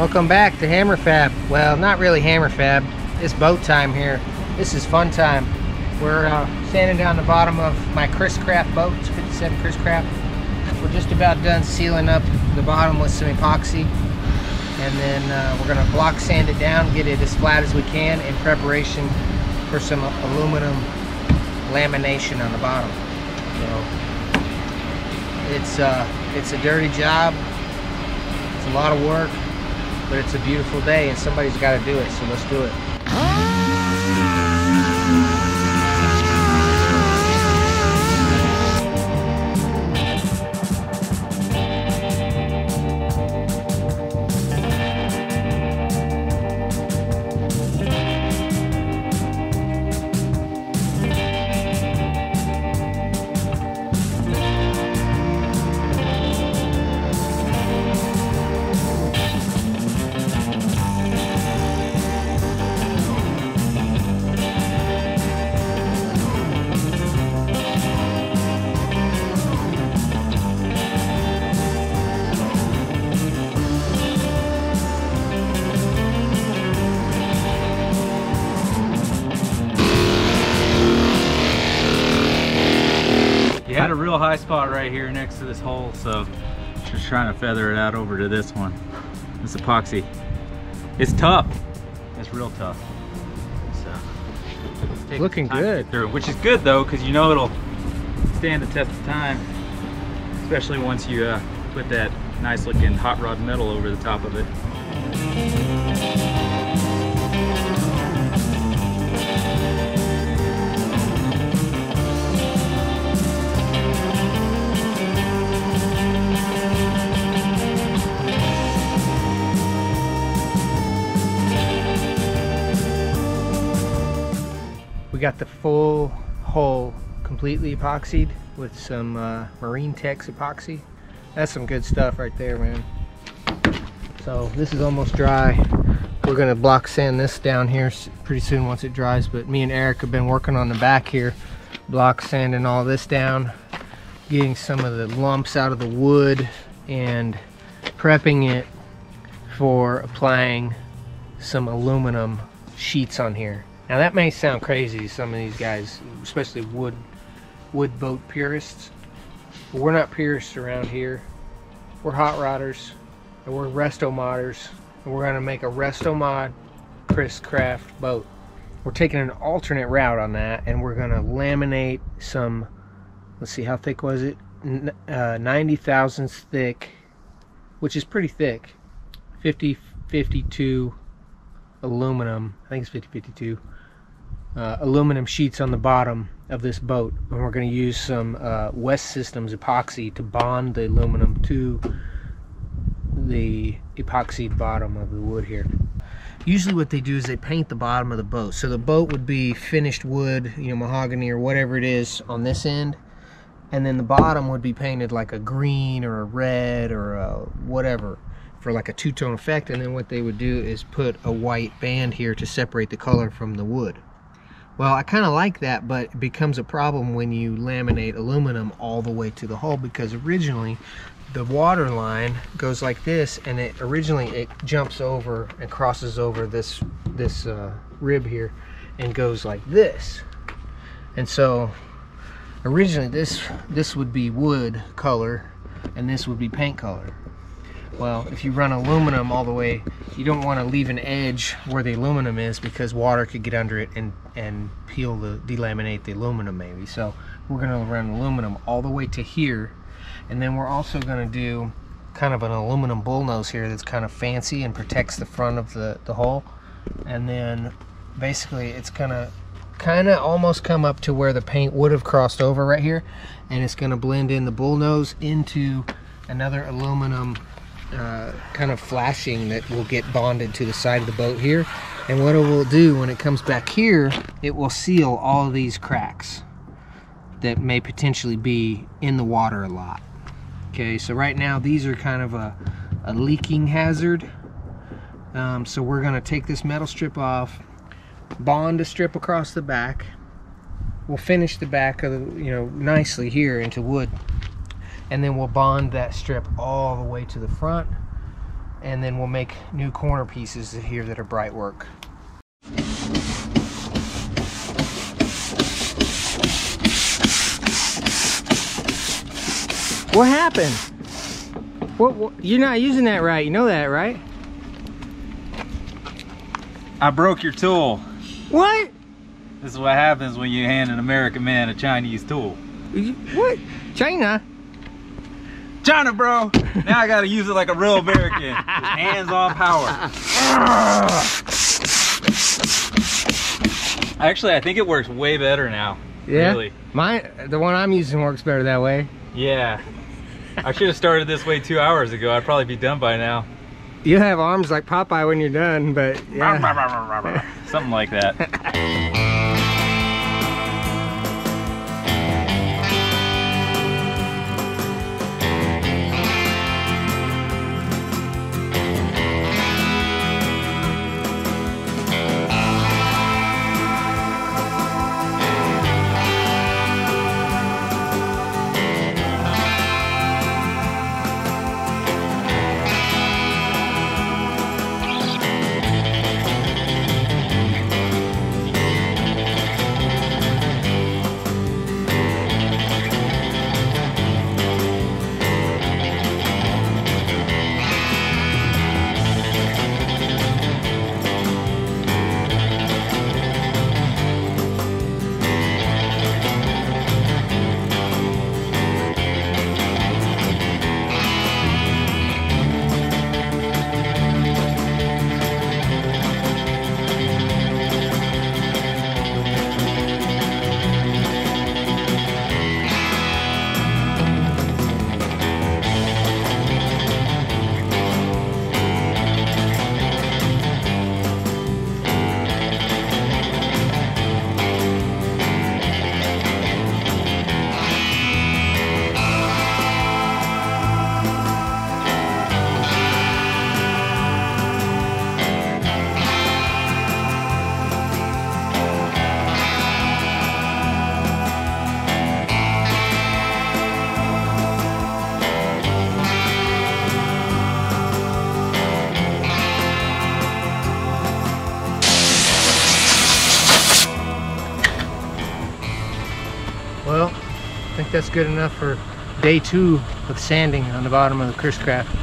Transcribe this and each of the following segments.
Welcome back to Hammer Fab. Well, not really Hammer Fab. It's boat time here. This is fun time. We're uh, sanding down the bottom of my Chris Craft boat. It's 57 Chris Craft. We're just about done sealing up the bottom with some epoxy. And then uh, we're gonna block sand it down, get it as flat as we can in preparation for some aluminum lamination on the bottom. So it's uh, it's a dirty job. It's a lot of work, but it's a beautiful day and somebody's got to do it. So let's do it. A real high spot right here next to this hole, so just trying to feather it out over to this one. This epoxy. It's tough. It's real tough. So, Looking good. Through, which is good though, because you know it'll stand the test of time. Especially once you uh, put that nice looking hot rod metal over the top of it. Got the full hull completely epoxied with some uh, Marine Tex epoxy. That's some good stuff right there, man. So this is almost dry. We're gonna block sand this down here pretty soon once it dries. But me and Eric have been working on the back here, block sanding all this down, getting some of the lumps out of the wood and prepping it for applying some aluminum sheets on here. Now that may sound crazy to some of these guys, especially wood wood boat purists. But we're not purists around here. We're hot rodders and we're resto modders and we're gonna make a resto mod Chris Craft boat. We're taking an alternate route on that and we're gonna laminate some let's see how thick was it? Uh, 90 thousandths thick, which is pretty thick. 50 52 aluminum, I think it's 5052, uh, aluminum sheets on the bottom of this boat. And we're going to use some uh, West Systems epoxy to bond the aluminum to the epoxied bottom of the wood here. Usually what they do is they paint the bottom of the boat. So the boat would be finished wood, you know, mahogany or whatever it is on this end. And then the bottom would be painted like a green or a red or a whatever for like a two-tone effect and then what they would do is put a white band here to separate the color from the wood well I kind of like that but it becomes a problem when you laminate aluminum all the way to the hull because originally the water line goes like this and it originally it jumps over and crosses over this this uh, rib here and goes like this. And so originally this this would be wood color and this would be paint color well, if you run aluminum all the way, you don't want to leave an edge where the aluminum is because water could get under it and, and peel the, delaminate the aluminum maybe. So we're going to run aluminum all the way to here. And then we're also going to do kind of an aluminum bullnose here that's kind of fancy and protects the front of the, the hull. And then basically it's going to kind of almost come up to where the paint would have crossed over right here. And it's going to blend in the bullnose into another aluminum uh, kind of flashing that will get bonded to the side of the boat here. And what it will do when it comes back here, it will seal all these cracks that may potentially be in the water a lot. Okay, so right now these are kind of a, a leaking hazard. Um, so we're gonna take this metal strip off, bond a strip across the back. We'll finish the back of the, you know, nicely here into wood and then we'll bond that strip all the way to the front and then we'll make new corner pieces here that are bright work. What happened? What, what, You're not using that right. You know that, right? I broke your tool. What? This is what happens when you hand an American man a Chinese tool. What? China? China, bro. now I gotta use it like a real American. Hands-on power. Actually, I think it works way better now. Yeah. Really. My the one I'm using works better that way. Yeah. I should have started this way two hours ago. I'd probably be done by now. You have arms like Popeye when you're done, but yeah. Something like that. that's good enough for day two of sanding on the bottom of the Chris Craft.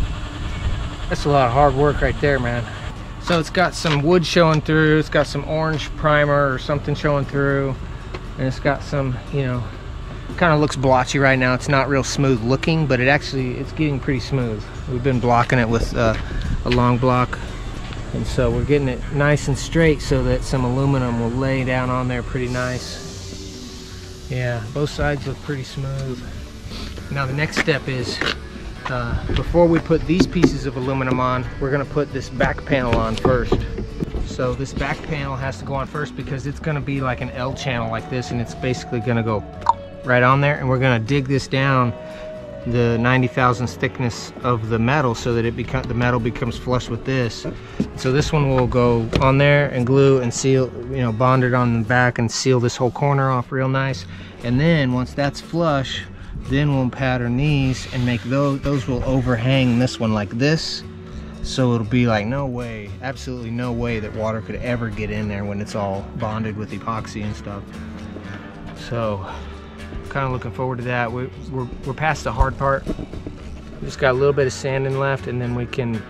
That's a lot of hard work right there, man. So it's got some wood showing through, it's got some orange primer or something showing through, and it's got some, you know, kind of looks blotchy right now. It's not real smooth looking, but it actually, it's getting pretty smooth. We've been blocking it with uh, a long block, and so we're getting it nice and straight so that some aluminum will lay down on there pretty nice. Yeah, both sides look pretty smooth. Now the next step is, uh, before we put these pieces of aluminum on, we're gonna put this back panel on first. So this back panel has to go on first because it's gonna be like an L channel like this and it's basically gonna go right on there and we're gonna dig this down the 90 thousandths thickness of the metal so that it become the metal becomes flush with this. So this one will go on there and glue and seal you know bond it on the back and seal this whole corner off real nice. And then once that's flush then we'll pattern these and make those those will overhang this one like this. So it'll be like no way absolutely no way that water could ever get in there when it's all bonded with epoxy and stuff. So kind of looking forward to that. We, we're, we're past the hard part. We just got a little bit of sanding left and then we can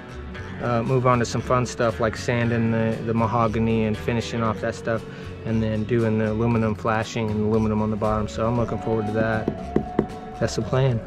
uh, move on to some fun stuff like sanding the, the mahogany and finishing off that stuff and then doing the aluminum flashing and aluminum on the bottom. So I'm looking forward to that. That's the plan.